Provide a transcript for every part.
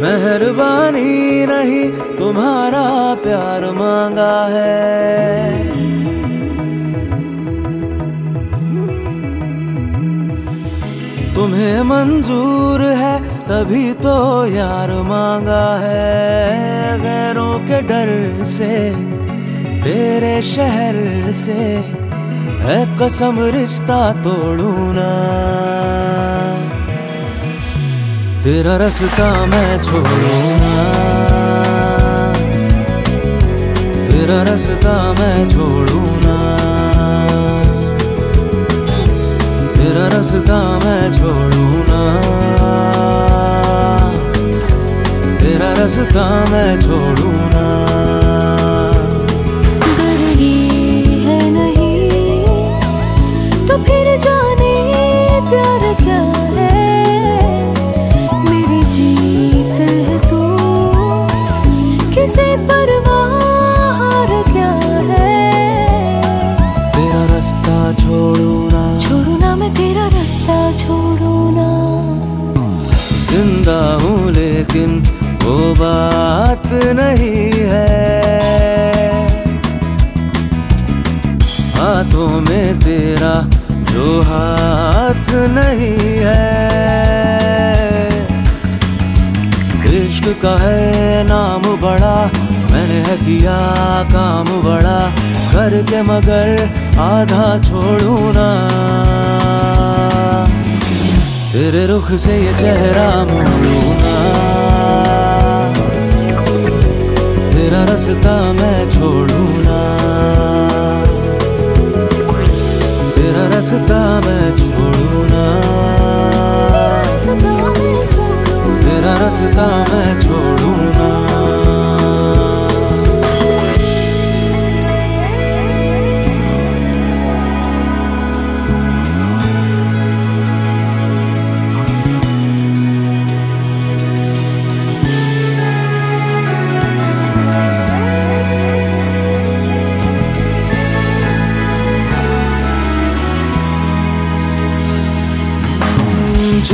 मेहरबानी नहीं तुम्हारा प्यार मांगा है। तुम्हें मंजूर है, तभी तो यार मांगा है। गैरों के डर से, तेरे शहर से है कसम रिश्ता तोड़ू ना। तेरा रास्ता मैं छोड़ू ना। तेरा रास्ता मैं छोड़ू तेरा रास्ता मैं छोड़ू ना तेरा रास्ता मैं छोड़ू ना मैं तेरा रास्ता छोड़ू ना। ज़िंदा हूँ लेकिन वो बात नहीं है। हाथों में तेरा जो हाथ नहीं है। इश्क का है नाम बड़ा, मैंने है किया काम बड़ा, करके मगर आधा छोड़ू ना। रुख से ये चेहरा मोड़ूँगा तेरा रास्ता मैं छोड़ू ना तेरा रास्ता मैं छोड़ू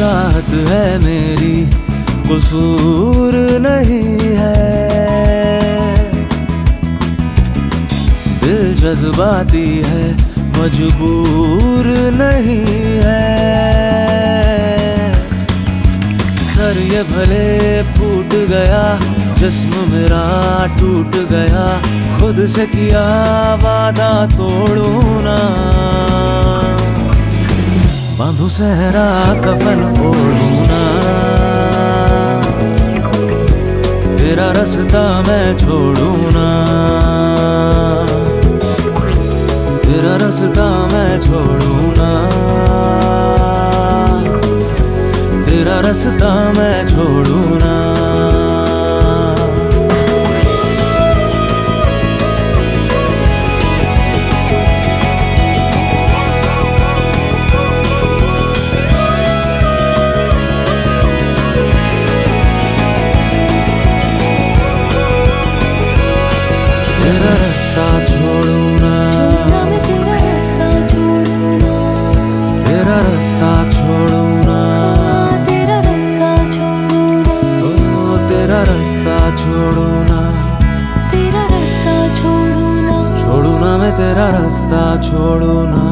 चाहत है मेरी, कसूर नहीं है। दिल जज्बाती है, मजबूर नहीं है। सर ये भले फूट गया, जिस्म मेरा टूट गया, खुद से किया वादा तोड़ू। बांधू सहरा, कफन ओढ़ूना तेरा रास्ता मैं छोड़ू ना। तेरा रास्ता मैं छोड़ू ना। तेरा रास्ता मैं छोड़ू छोड़ू ना तेरा रास्ता छोड़ू ना छोड़ू ना मैं तेरा रास्ता छोड़ू ना